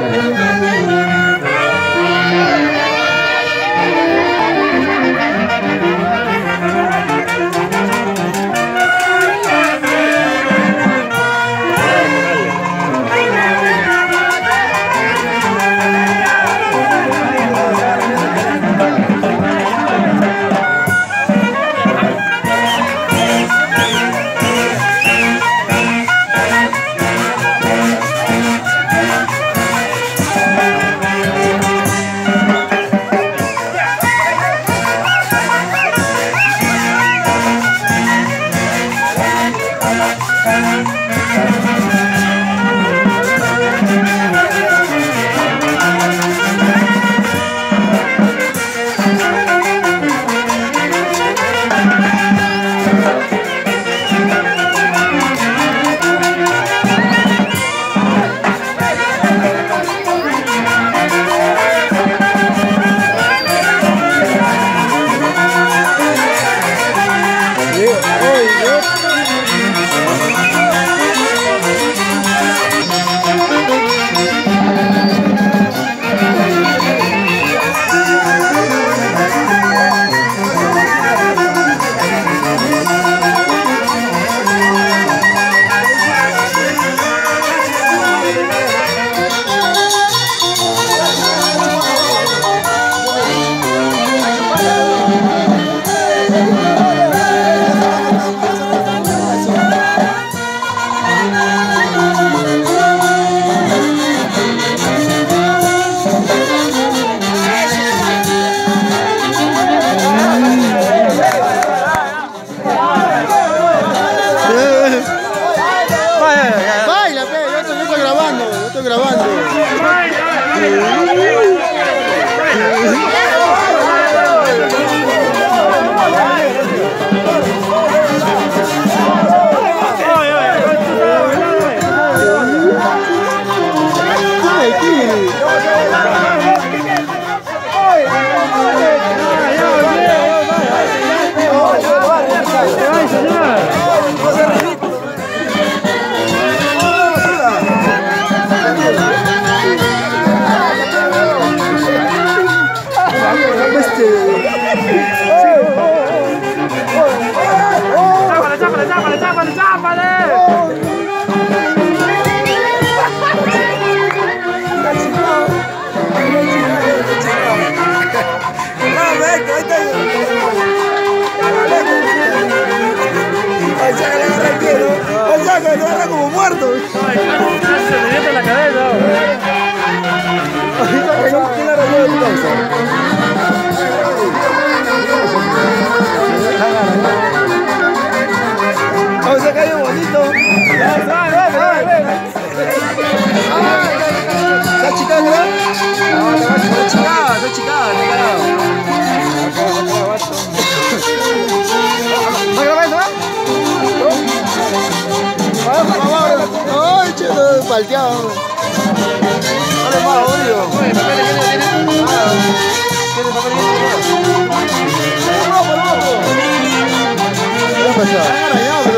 Amen. estoy grabando. lo agarra como muerto. Se le la cabeza. Palteado. Dale más, odio. ¿Tiene papel ¿Qué? Ah.